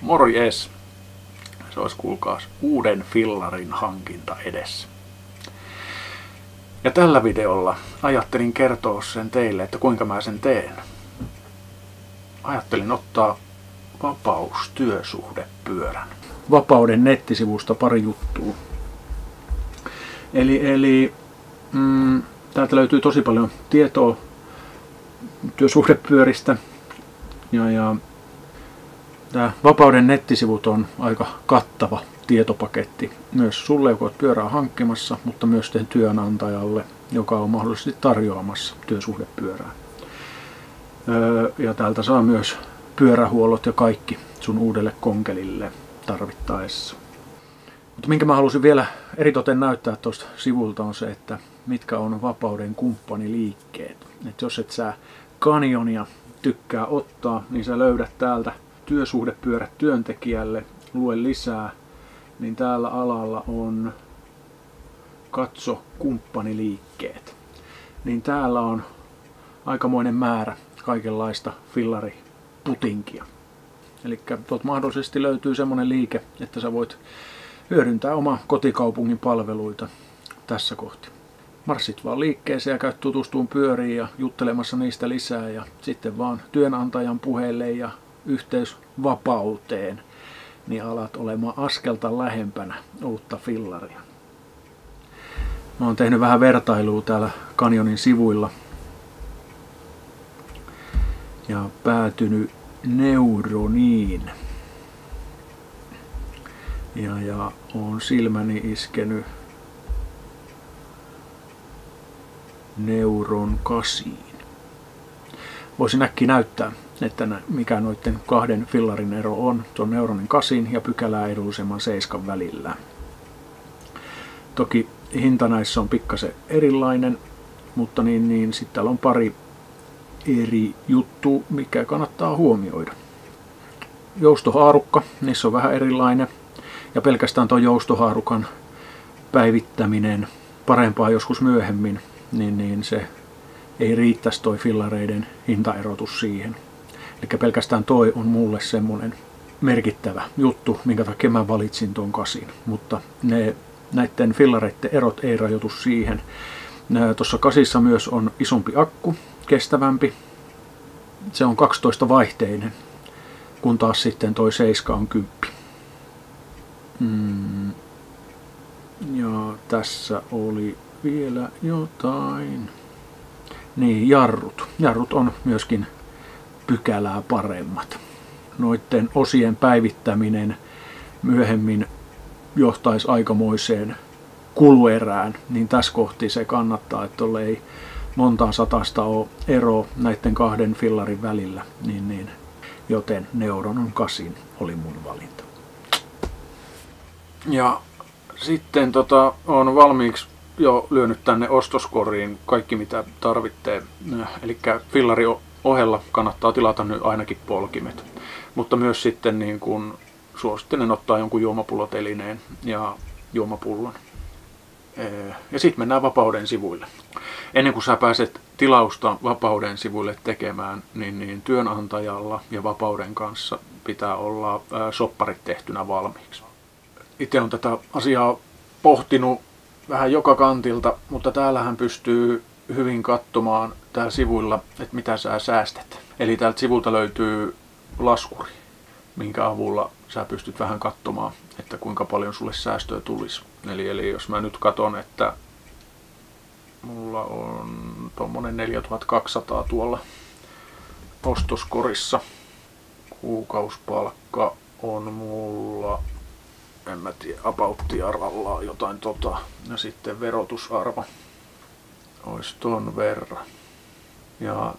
Morjes! Se olisi kuulkaas uuden fillarin hankinta edessä. Ja tällä videolla ajattelin kertoa sen teille, että kuinka mä sen teen. Ajattelin ottaa vapaustyösuhdepyörän. Vapauden nettisivusta pari juttua. Eli, eli mm, täältä löytyy tosi paljon tietoa työsuhdepyöristä. Ja, ja tämä Vapauden nettisivut on aika kattava tietopaketti myös sulle, joka olet pyörää hankkimassa, mutta myös työnantajalle, joka on mahdollisesti tarjoamassa työsuhdepyörää. Ja täältä saa myös pyörähuollot ja kaikki sun uudelle konkelille tarvittaessa. Mutta minkä mä halusin vielä eritoten näyttää tuosta sivulta on se, että mitkä on vapauden kumppaniliikkeet. Et jos et sä kanjonia tykkää ottaa, niin sä löydät täältä työsuhdepyörät työntekijälle, lue lisää, niin täällä alalla on katso kumppaniliikkeet. Niin täällä on aikamoinen määrä kaikenlaista fillariputinkia. Eli tuolta mahdollisesti löytyy semmoinen liike, että sä voit hyödyntää oma kotikaupungin palveluita tässä kohti. Marssit vaan liikkeeseen ja käyt tutustuun pyöriin ja juttelemassa niistä lisää ja sitten vaan työnantajan puheelle ja yhteysvapauteen, niin alat olemaan askelta lähempänä uutta fillaria. Mä oon tehnyt vähän vertailua täällä kanjonin sivuilla ja päätynyt neuroniin. Ja, ja on silmäni iskenyt neuron kasiin. Voisin äkki näyttää, että mikä noiden kahden fillarin ero on. tuon neuronin kasin ja pykälää edullisemman seiskan välillä. Toki hinta näissä on pikkasen erilainen, mutta niin, niin sitten täällä on pari eri juttu, mikä kannattaa huomioida. Joustohaarukka, niissä on vähän erilainen. Ja pelkästään tuon joustohaarukan päivittäminen parempaa joskus myöhemmin, niin, niin se ei riittäisi toi fillareiden hintaerotus siihen. Eli pelkästään toi on mulle semmonen merkittävä juttu, minkä takia mä valitsin tuon kasin. Mutta ne, näiden fillareiden erot ei rajoitu siihen. Tuossa kasissa myös on isompi akku, kestävämpi. Se on 12 vaihteinen, kun taas sitten toi 7 on 10. Mm. Ja tässä oli vielä jotain. Niin, jarrut. Jarrut on myöskin pykälää paremmat. Noiden osien päivittäminen myöhemmin johtaisi aikamoiseen kuluerään, niin tässä kohti se kannattaa, että ei montaa satasta ole ero näiden kahden fillarin välillä, niin, niin, joten Neuronon kasin oli mun valinta. Ja sitten tota, on valmiiksi jo lyönyt tänne ostoskoriin kaikki mitä tarvitsee. Eli fillari ohella kannattaa tilata nyt ainakin polkimet. Mutta myös sitten niin kun suosittelen ottaa jonkun juomapullotelineen ja juomapullon. Ja sitten mennään Vapauden sivuille. Ennen kuin sä pääset tilausta Vapauden sivuille tekemään, niin, niin työnantajalla ja Vapauden kanssa pitää olla sopparit tehtynä valmiiksi. Itse on tätä asiaa pohtinut vähän joka kantilta, mutta täällähän pystyy hyvin katsomaan täällä sivuilla, että mitä sä säästät. Eli täältä sivulta löytyy laskuri, minkä avulla sä pystyt vähän katsomaan, että kuinka paljon sulle säästöä tulisi. Eli, eli jos mä nyt katon, että mulla on tuommoinen 4200 tuolla ostoskorissa, kuukauspalkka on mulla en mä tiedä, apauttiarvalla jotain tota, ja sitten verotusarvo olisi ton verran. Ja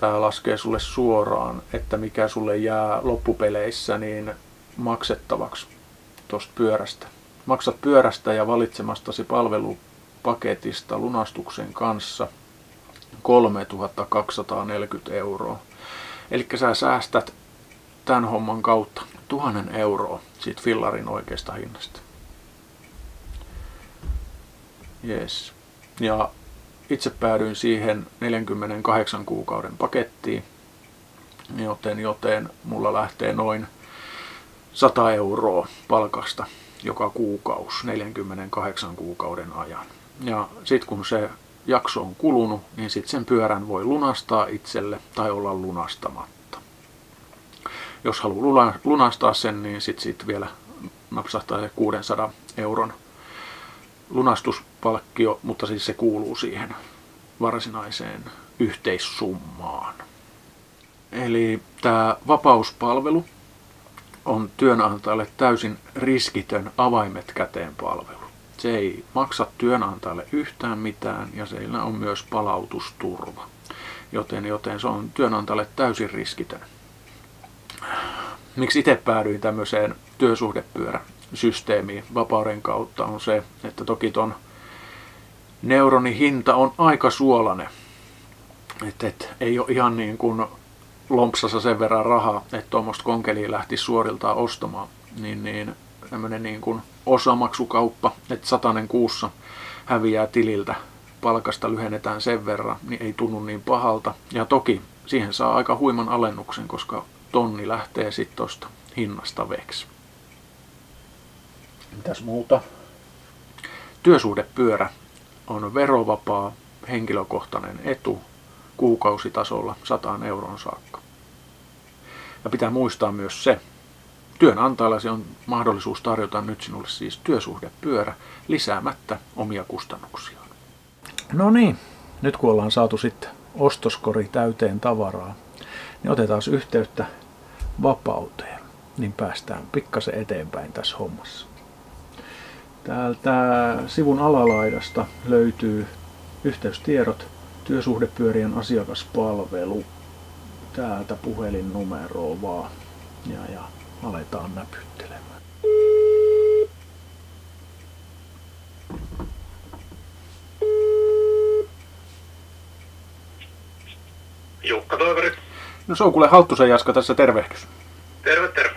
tää laskee sulle suoraan, että mikä sulle jää loppupeleissä niin maksettavaksi tuosta pyörästä. Maksat pyörästä ja valitsemastasi palvelupaketista lunastuksen kanssa 3240 euroa. Eli sä säästät tämän homman kautta tuhannen euroa siitä fillarin oikeasta hinnasta. Yes. Ja itse päädyin siihen 48 kuukauden pakettiin, joten, joten mulla lähtee noin 100 euroa palkasta joka kuukausi 48 kuukauden ajan. Ja sitten kun se jakso on kulunut, niin sitten sen pyörän voi lunastaa itselle tai olla lunastamatta. Jos haluaa lunastaa sen, niin sitten sit vielä napsahtaa se 600 euron lunastuspalkkio, mutta siis se kuuluu siihen varsinaiseen yhteissummaan. Eli tämä vapauspalvelu on työnantajalle täysin riskitön avaimet käteen palvelu. Se ei maksa työnantajalle yhtään mitään ja siellä on myös palautusturva. Joten, joten se on työnantajalle täysin riskitön. Miksi itse päädyin tämmöiseen työsuhdepyöräsysteemiin vapauden kautta on se, että toki ton neuronin hinta on aika suolainen. Että et, ei ole ihan niin kuin lompsassa sen verran rahaa, että tuommoista konkeliin lähti suoriltaan ostamaan. Niin, niin tämmöinen niin kuin osamaksukauppa, että satanen kuussa häviää tililtä, palkasta lyhennetään sen verran, niin ei tunnu niin pahalta. Ja toki siihen saa aika huiman alennuksen, koska tonni lähtee sitten tuosta hinnasta veksi. Mitäs muuta? Työsuhdepyörä on verovapaa henkilökohtainen etu kuukausitasolla 100 euron saakka. Ja pitää muistaa myös se, työnantajallasi on mahdollisuus tarjota nyt sinulle siis työsuhdepyörä lisäämättä omia kustannuksiaan. No niin, nyt kun ollaan saatu sitten ostoskori täyteen tavaraa, niin otetaan yhteyttä vapauteen, niin päästään pikkasen eteenpäin tässä hommassa. Täältä sivun alalaidasta löytyy yhteystiedot, työsuhdepyörien asiakaspalvelu, täältä puhelinnumeroa vaan ja, ja aletaan näpyttelemään. Jukka Toiveri. No se on kuule Halttusen Jaska tässä tervehdys. Terve, terve.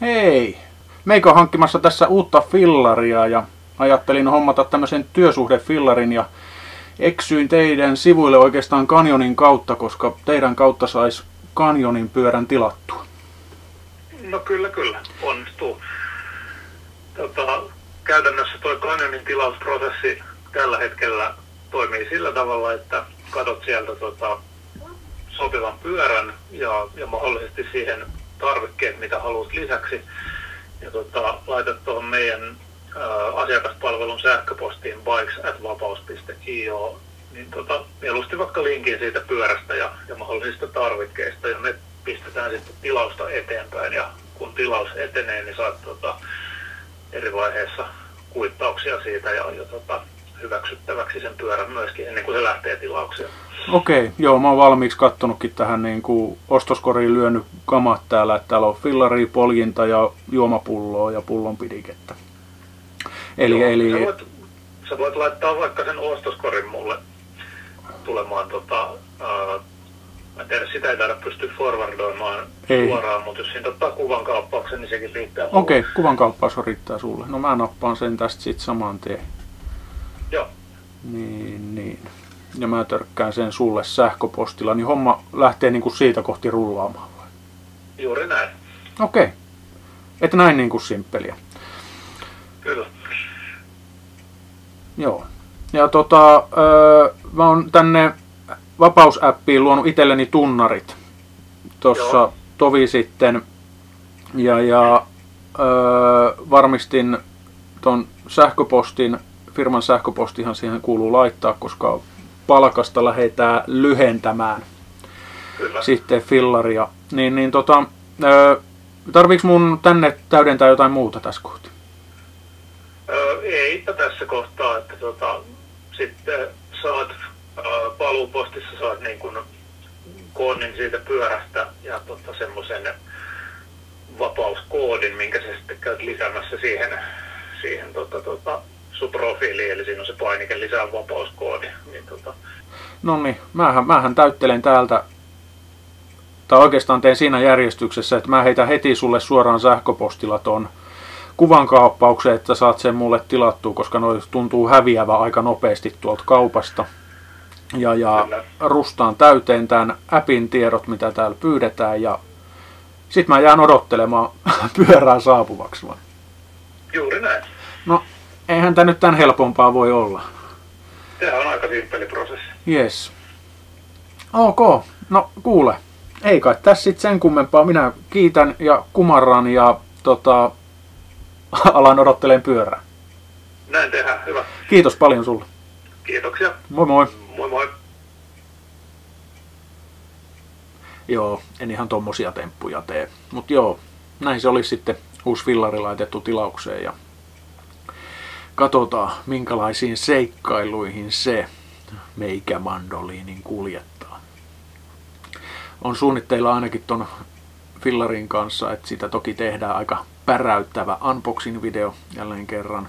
Hei! Meikä on hankkimassa tässä uutta fillaria ja ajattelin hommata tämmöisen työsuhdefillarin ja eksyin teidän sivuille oikeastaan kanjonin kautta, koska teidän kautta sais kanjonin pyörän tilattua. No kyllä, kyllä. Onnistuu. Tota, käytännössä tuo kanjonin tilausprosessi tällä hetkellä toimii sillä tavalla, että katot sieltä tota, sopivan pyörän ja, ja mahdollisesti siihen tarvikkeet, mitä haluat lisäksi. Ja tota, laitat tuohon meidän ää, asiakaspalvelun sähköpostiin bikes at vapaus.io, niin tota, mieluusti vaikka linkin siitä pyörästä ja, ja mahdollisista tarvikkeista ja me pistetään sitten tilausta eteenpäin ja kun tilaus etenee, niin saat tota, eri vaiheessa kuittauksia siitä ja, ja tota, hyväksyttäväksi sen pyörän myöskin ennen kuin se lähtee tilaukseen. Okei, joo, mä oon valmiiksi kattonutkin tähän niin kuin ostoskoriin lyönyt kamat täällä, että täällä on fillari, poljinta ja juomapulloa ja pullonpidikettä. Eli, joo, eli... Sä, voit, sä voit laittaa vaikka sen ostoskorin mulle tulemaan tota, ää, Mä en tiedä, sitä ei taida pysty forwardoimaan ei. suoraan, mutta jos siinä ottaa kuvan kaappauksen, niin sekin riittää. Okei, okay, kuvan kaappaus riittää sulle. No mä nappaan sen tästä sitten saman tien. Niin, niin. Ja mä törkkään sen sulle sähköpostilla, niin homma lähtee niinku siitä kohti rullaamaan vai? Juuri näin. Okei. Okay. Että näin niinku simppeliä. Kyllä. Joo. Ja tota, öö, mä oon tänne vapausäppiin luonut itselleni tunnarit tuossa tovi sitten ja, ja öö, varmistin ton sähköpostin, firman sähköpostihan siihen kuuluu laittaa, koska palkasta lähdetään lyhentämään Kyllä. sitten fillaria. Niin, niin tota, tarviiks mun tänne täydentää jotain muuta tässä kohtaa? Öö, ei tässä kohtaa, että tota, sitten saat paluupostissa saat niin kuin koodin siitä pyörästä ja tota, semmoisen vapauskoodin, minkä sä sitten käyt lisäämässä siihen, siihen tota, tota, sun profiiliin, eli siinä on se painike lisää vapauskoodi. Niin, tota. No niin, mähän, mähän täyttelen täältä, tai oikeastaan teen siinä järjestyksessä, että mä heitän heti sulle suoraan sähköpostilla ton kuvan kaappauksen, että saat sen mulle tilattua, koska noin tuntuu häviävä aika nopeasti tuolta kaupasta ja, ja rustaan täyteen tämän appin tiedot, mitä täällä pyydetään ja Sitten mä jään odottelemaan pyörää saapuvaksi vai? Juuri näin. No, eihän tämä nyt tämän helpompaa voi olla. Tämä on aika simppeli prosessi. Yes. Ok, no kuule. Ei kai tässä sitten sen kummempaa. Minä kiitän ja kumarran ja tota, alan odotteleen pyörää. Näin tehdään, hyvä. Kiitos paljon sulle. Kiitoksia. Moi moi. Moi moi. Joo, en ihan tommosia temppuja tee. Mut joo, näin se olisi sitten uusi fillari laitettu tilaukseen ja katsotaan minkälaisiin seikkailuihin se meikä mandoliinin kuljettaa. On suunnitteilla ainakin ton fillarin kanssa, että sitä toki tehdään aika päräyttävä unboxing video jälleen kerran.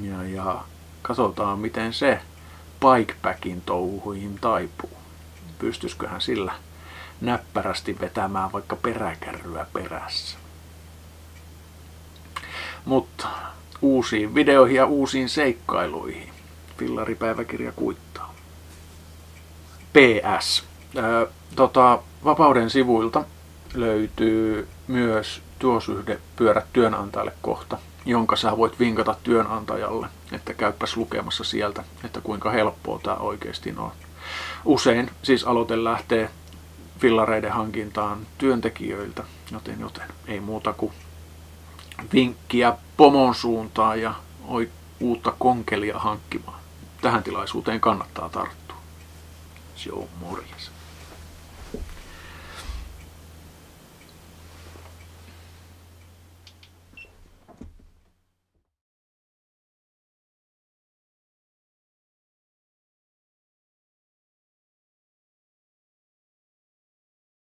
Ja, ja katsotaan miten se bikepackin touhuihin taipuu. Pystyisiköhän sillä näppärästi vetämään vaikka peräkärryä perässä. Mutta uusiin videoihin ja uusiin seikkailuihin. Fillaripäiväkirja kuittaa. PS. Ää, tota, Vapauden sivuilta löytyy myös pyörät työnantajalle kohta, jonka sä voit vinkata työnantajalle, että käyppäs lukemassa sieltä, että kuinka helppoa tämä oikeasti on. Usein siis aloite lähtee fillareiden hankintaan työntekijöiltä, joten, joten ei muuta kuin vinkkiä pomon suuntaan ja uutta konkelia hankkimaan. Tähän tilaisuuteen kannattaa tarttua. Joo, morjes.